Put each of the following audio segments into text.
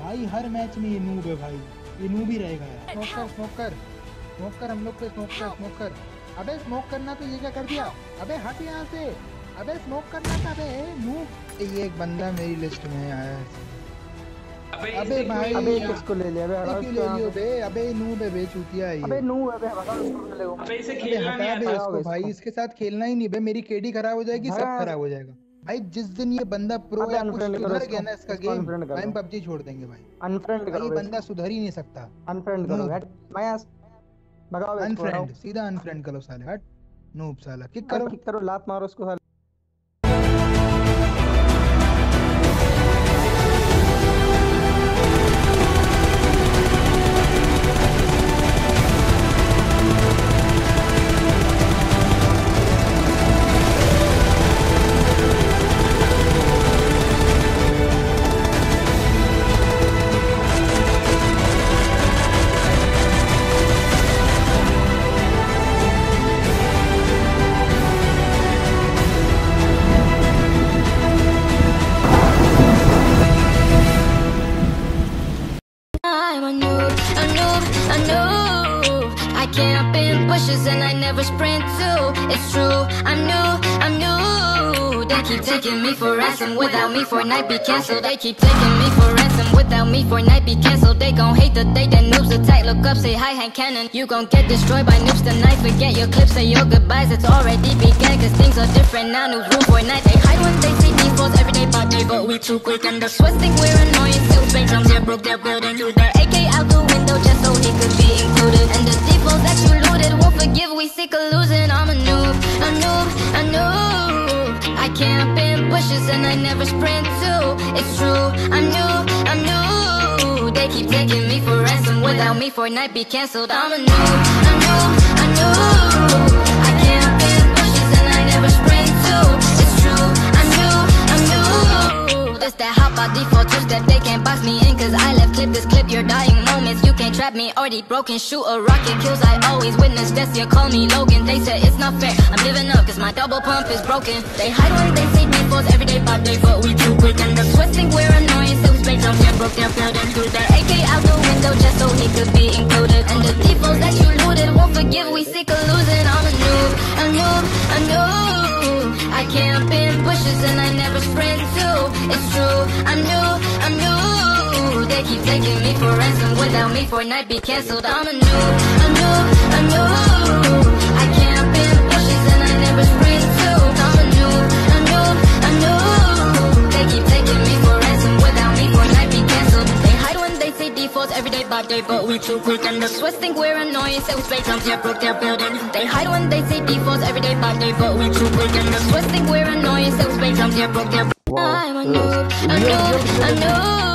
बे भाई हर मैच में ये नूब है भाई। ये नूब ही रहेगा यार। स्मोकर स्मोकर स्मोकर हम लोग पे स्मोकर स्मोकर अबे स्मोक करना तो ये क्या कर दिया? अबे हट यहाँ से। अबे स्मोक करना था अबे। नूब ये एक बंदा मेरी लिस्ट में आया है। अबे भाई। अबे किसको ले लिया अबे अबे क्यों ले लियो बे अबे नूब है बे चूतिया है ये। अबे नू अबे हटाओ इसको ले लो। अबे इसे खेलना नहीं आता। इसको भाई। इसके साथ खेलना ही नहीं बे। मेरी केडी खराब हो जाएगी सब हाँ। खराब हो जाएगा। भाई जिस दिन ये बंदा प्रो या कुछ सुधर गया ना इसका गेम। हम पबजी छोड़ देंगे भाई। अनफ्रेंड करो ये बंदा सुधर ही नहीं सकता। अनफ्रेंड करो हट। मैं आज भगाओ अनफ्रेंड सीधा अनफ्रेंड करो साले हट। नूब साला किक करो। किक करो लात मारो उसको साले। Keep taking me for ransom without me Fortnite be cancelled. They keep taking me for ransom without me Fortnite be cancelled. They gon' hate the day that noobs attack. Look up, say hi, Hank Cannon. You gon' get destroyed by noobs tonight. Forget your clips, say your goodbyes. It's already began, cause things are different now. Noobs rule Fortnite. They hide when they see defaults every day by day, but we too quick. And the sweats think we're annoying. Still big drums, yeah, broke their building. Threw their AK out the window just so he could be included. And the defaults that you looted won't forgive. We sick of losing. I'm a noob, a noob, a noob. Camp in bushes and I never sprint too. It's true, I'm new, I'm new. They keep taking me for ransom without me Fortnite be cancelled. I'm a noob, a noob. I camp in bushes and I never sprint too. It's true, I'm new, I'm new. That by default trap me already broken. Shoot a rocket kills. I always witness death. You call me Logan. They said it's not fair. I'm living up cause my double pump is broken. They hide when they see defaults every day by day, but we too quick and the twisting, we're annoying. So we drums and broke their building. Threw their AK out the window just so he could be included. And the defaults that you looted won't forgive. We sick of losing. I'm a noob, a noob, a noob. I camp in bushes and I never sprint too. It's true, I'm new, taking me for ransom without me Fortnite be cancelled. I'm a noob, a noob, a noob. I camp in bushes and I never sprint too. I'm a noob, a noob, a noob. They keep taking me for ransom without me Fortnite be cancelled. They hide when they see defaults every day by day, but we too quick and the sweats think we're annoying. So we spray drums, yeah, broke their building. They hide when they see defaults every day by day, but we too quick and the sweats think we're annoying. So we spray drums, yeah, broke their I'm a noob, a noob, a noob.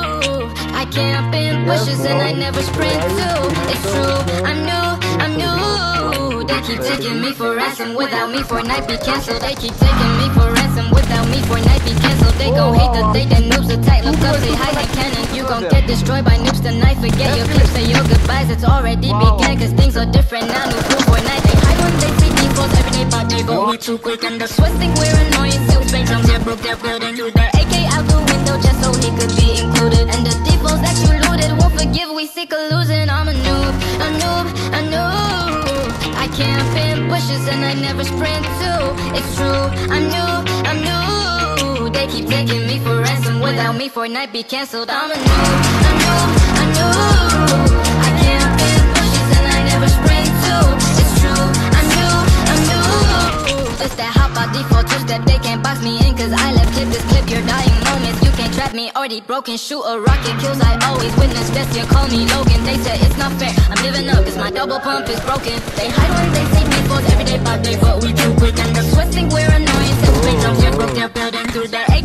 I camp in bushes and I never sprint too. It's true, I'm new, I'm new. They keep taking me for ransom without me Fortnite be cancelled. They keep taking me for ransom without me Fortnite be cancelled. They gon' hate the day that noobs attack. Look up, say hi, like cannon. You gon' get destroyed by noobs tonight. Forget your clips, say your goodbyes. It's already began, cause things are different now. Noobs rule Fortnite. They hide when they see defaults every day by day, but we too quick and the sweats think we're annoying. We spray drums, yeah, broke their building. Threw their AK out the window just so he could be included. And the defaults that you looted won't forgive. We sick of losing. I'm a noob, a noob, a noob. I camp in bushes and I never sprint too. It's true, I'm new, I'm new. They keep taking me for ransom without me Fortnite be cancelled. I'm a noob, a noob, a noob. I bushes and I never too. It's true, I'm new, I'm new. This that default they can't box me in cause I left this dying moments. You can't trap me already broken. Shoot a rocket kills. I always witness. You call me Logan. They said it's not fair. I'm living up cause my double pump is broken. They hide when they see defaults every day by day, but we too quick and the think we're annoying. So spray drums yeah, broke their building. Threw their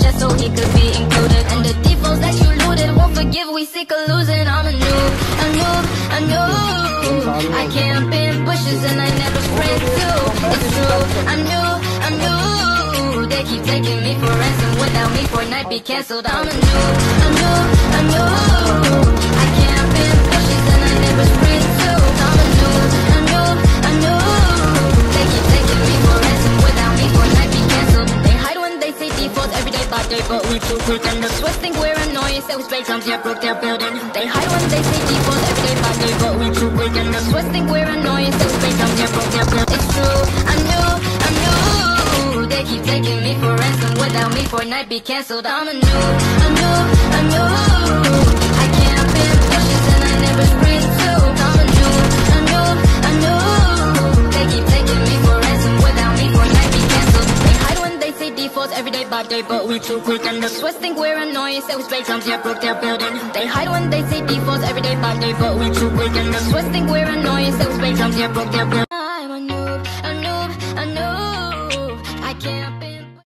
just so he could be included. And the defaults that you looted won't forgive. We sick of losing. I'm a noob, a noob, a noob. I camp in bushes and I never sprint too. It's true, I'm new, I'm new. They keep taking me for ransom without me Fortnite be cancelled. I'm a noob, a noob, the Swiss think we're annoying. Say we spray drums, yeah, broke their building. They hide when they say default every day by day, but we too quick and the Swiss think we're annoying. Say we spray drums, yeah, broke their building. It's true, I knew, I knew. They keep taking me for ransom. Without me, Fortnite be cancelled. I'm a new, I knew, I knew. Every day by day, but we too quick. And the Swiss think we're annoying. Say we spray drums, yeah, broke their building. They hide when they say defaults every day by day, but we too quick. And the Swiss think we're annoying. Say we spray drums, yeah, broke their building.